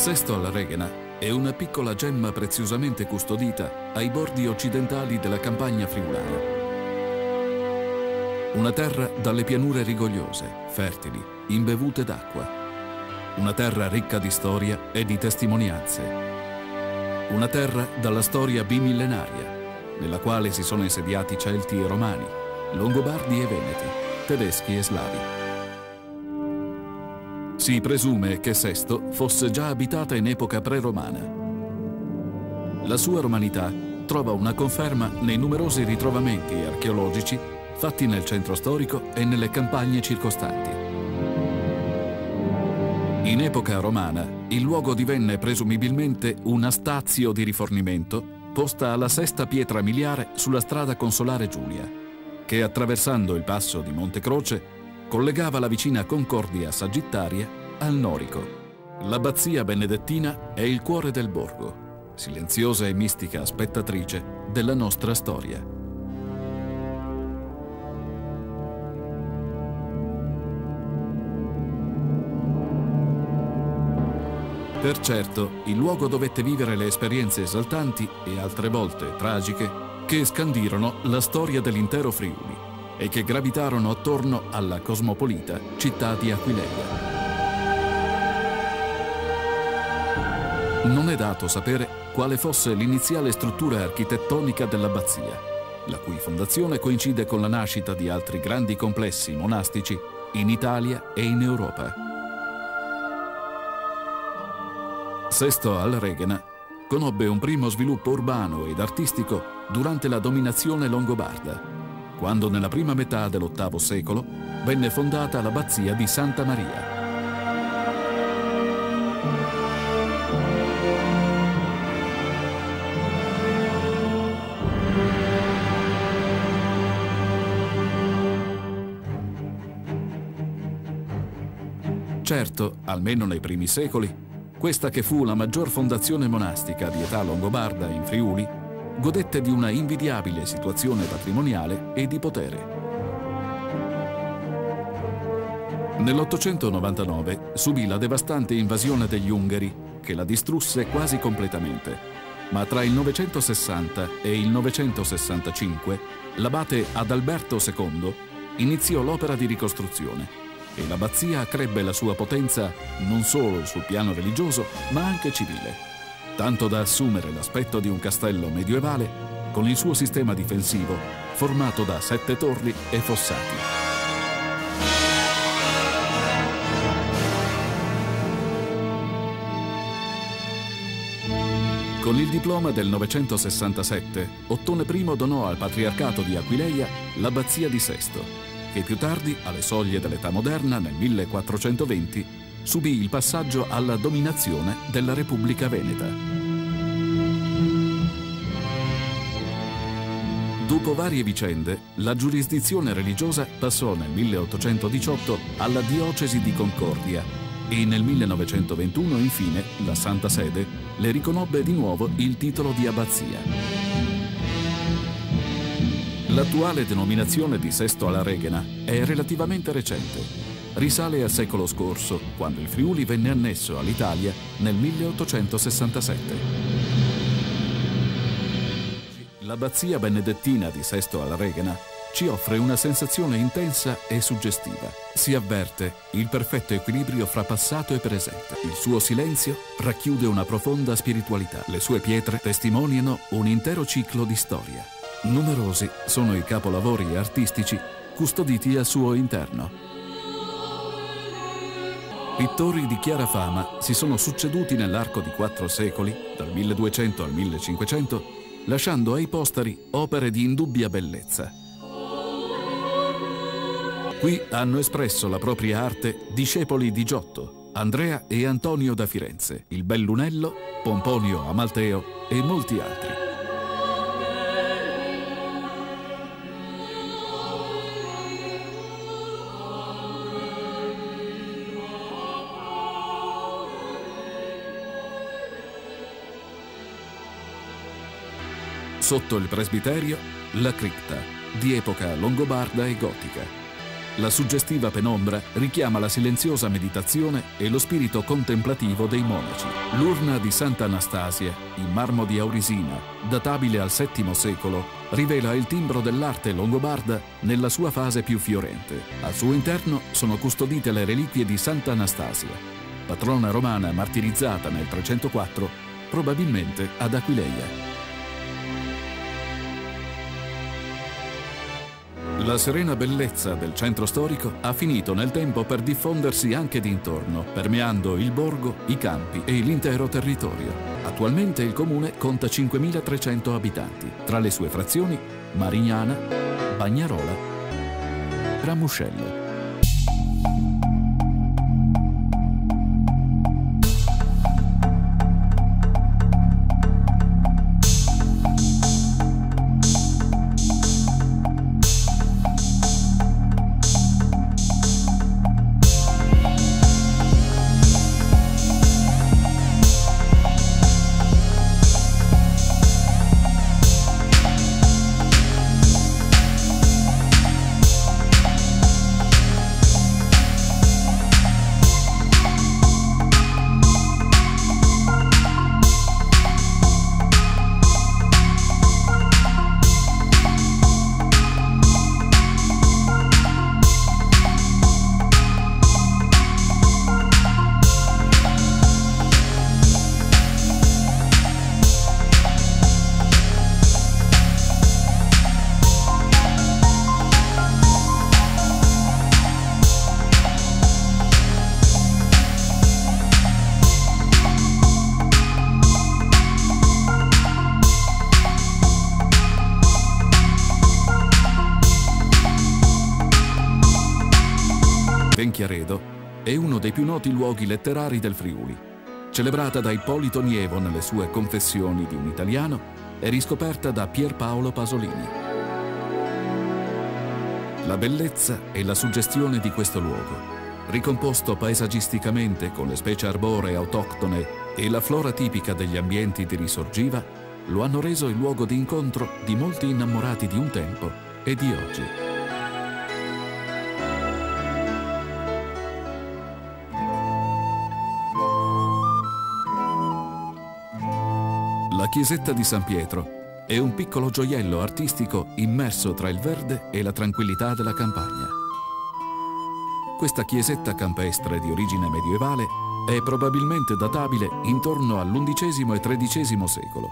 Sesto alla Reghena è una piccola gemma preziosamente custodita ai bordi occidentali della campagna friulana. Una terra dalle pianure rigogliose, fertili, imbevute d'acqua. Una terra ricca di storia e di testimonianze. Una terra dalla storia bimillenaria, nella quale si sono insediati Celti e Romani, Longobardi e Veneti, tedeschi e slavi. Si presume che Sesto fosse già abitata in epoca pre-romana. La sua romanità trova una conferma nei numerosi ritrovamenti archeologici fatti nel centro storico e nelle campagne circostanti. In epoca romana, il luogo divenne presumibilmente una stazio di rifornimento posta alla sesta pietra miliare sulla strada consolare Giulia, che attraversando il passo di Monte Croce collegava la vicina Concordia Sagittaria al Norico. L'abbazia benedettina è il cuore del borgo, silenziosa e mistica spettatrice della nostra storia. Per certo, il luogo dovette vivere le esperienze esaltanti e altre volte tragiche che scandirono la storia dell'intero Friuli e che gravitarono attorno alla cosmopolita città di Aquileia. Non è dato sapere quale fosse l'iniziale struttura architettonica dell'abbazia, la cui fondazione coincide con la nascita di altri grandi complessi monastici in Italia e in Europa. Sesto al Reghena conobbe un primo sviluppo urbano ed artistico durante la dominazione longobarda, quando nella prima metà dell'VIII secolo venne fondata l'abbazia di Santa Maria. Certo, almeno nei primi secoli, questa che fu la maggior fondazione monastica di età longobarda in Friuli, godette di una invidiabile situazione patrimoniale e di potere. Nell'899 subì la devastante invasione degli Ungari, che la distrusse quasi completamente. Ma tra il 960 e il 965 l'abate Adalberto II iniziò l'opera di ricostruzione e l'abbazia crebbe la sua potenza non solo sul piano religioso, ma anche civile, tanto da assumere l'aspetto di un castello medievale con il suo sistema difensivo formato da sette torri e fossati. Con il diploma del 967, Ottone I donò al Patriarcato di Aquileia l'abbazia di Sesto che più tardi, alle soglie dell'età moderna, nel 1420, subì il passaggio alla dominazione della Repubblica Veneta. Dopo varie vicende, la giurisdizione religiosa passò nel 1818 alla diocesi di Concordia e nel 1921, infine, la Santa Sede le riconobbe di nuovo il titolo di abbazia. L'attuale denominazione di Sesto alla Reghena è relativamente recente. Risale al secolo scorso, quando il Friuli venne annesso all'Italia nel 1867. L'abbazia benedettina di Sesto alla Reghena ci offre una sensazione intensa e suggestiva. Si avverte il perfetto equilibrio fra passato e presente. Il suo silenzio racchiude una profonda spiritualità. Le sue pietre testimoniano un intero ciclo di storia. Numerosi sono i capolavori artistici custoditi al suo interno. Pittori di chiara fama si sono succeduti nell'arco di quattro secoli, dal 1200 al 1500, lasciando ai posteri opere di indubbia bellezza. Qui hanno espresso la propria arte discepoli di Giotto, Andrea e Antonio da Firenze, il Bellunello, Pomponio Amalteo e molti altri. Sotto il presbiterio, la cripta, di epoca longobarda e gotica. La suggestiva penombra richiama la silenziosa meditazione e lo spirito contemplativo dei monaci. L'urna di Santa Anastasia, in marmo di Aurisina, databile al VII secolo, rivela il timbro dell'arte longobarda nella sua fase più fiorente. Al suo interno sono custodite le reliquie di Santa Anastasia, patrona romana martirizzata nel 304, probabilmente ad Aquileia. La serena bellezza del centro storico ha finito nel tempo per diffondersi anche d'intorno, permeando il borgo, i campi e l'intero territorio. Attualmente il comune conta 5.300 abitanti, tra le sue frazioni Marignana, Bagnarola, Ramuscello. Venchiaredo è uno dei più noti luoghi letterari del Friuli. Celebrata da Ippolito Nievo nelle sue Confessioni di un italiano, è riscoperta da Pierpaolo Pasolini. La bellezza e la suggestione di questo luogo, ricomposto paesaggisticamente con le specie arboree autoctone e la flora tipica degli ambienti di risorgiva, lo hanno reso il luogo di incontro di molti innamorati di un tempo e di oggi. Chiesetta di San Pietro è un piccolo gioiello artistico immerso tra il verde e la tranquillità della campagna. Questa chiesetta campestre di origine medievale è probabilmente databile intorno all'undicesimo e tredicesimo secolo.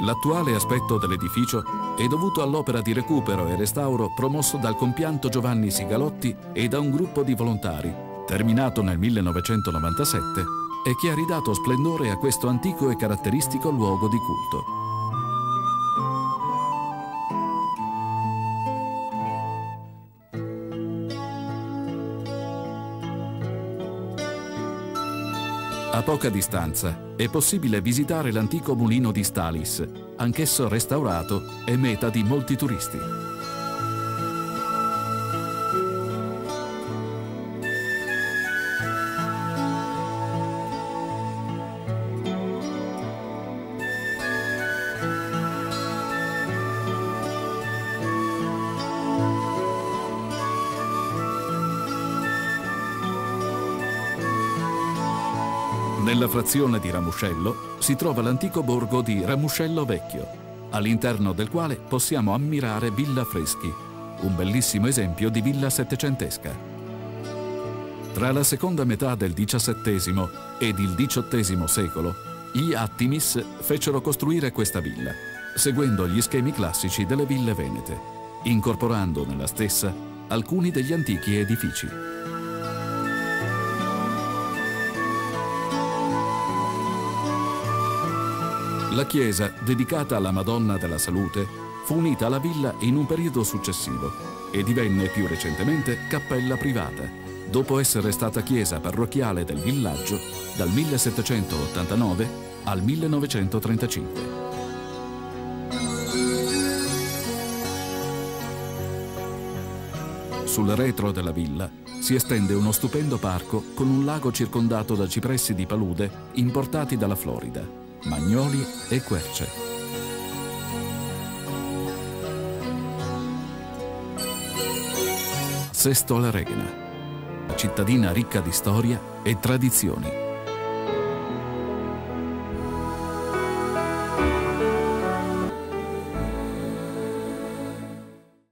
L'attuale aspetto dell'edificio è dovuto all'opera di recupero e restauro promosso dal compianto Giovanni Sigalotti e da un gruppo di volontari, terminato nel 1997 e che ha ridato splendore a questo antico e caratteristico luogo di culto. A poca distanza è possibile visitare l'antico mulino di Stalis, anch'esso restaurato e meta di molti turisti. Nella frazione di Ramuscello si trova l'antico borgo di Ramuscello Vecchio, all'interno del quale possiamo ammirare Villa Freschi, un bellissimo esempio di villa settecentesca. Tra la seconda metà del XVII ed il XVIII secolo, gli Attimis fecero costruire questa villa, seguendo gli schemi classici delle ville venete, incorporando nella stessa alcuni degli antichi edifici. La chiesa, dedicata alla Madonna della Salute, fu unita alla villa in un periodo successivo e divenne più recentemente cappella privata, dopo essere stata chiesa parrocchiale del villaggio dal 1789 al 1935. Sul retro della villa si estende uno stupendo parco con un lago circondato da cipressi di palude importati dalla Florida. Magnoli e Querce. Sesto alla Regna, cittadina ricca di storia e tradizioni.